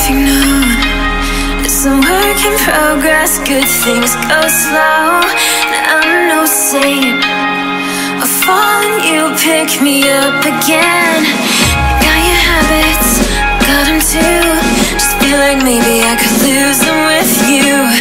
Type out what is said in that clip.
If you know It's a work in progress, good things go slow. I'm no saint. I fall and you pick me up again. Got your habits, got them too. Just feel like maybe I could lose them with you.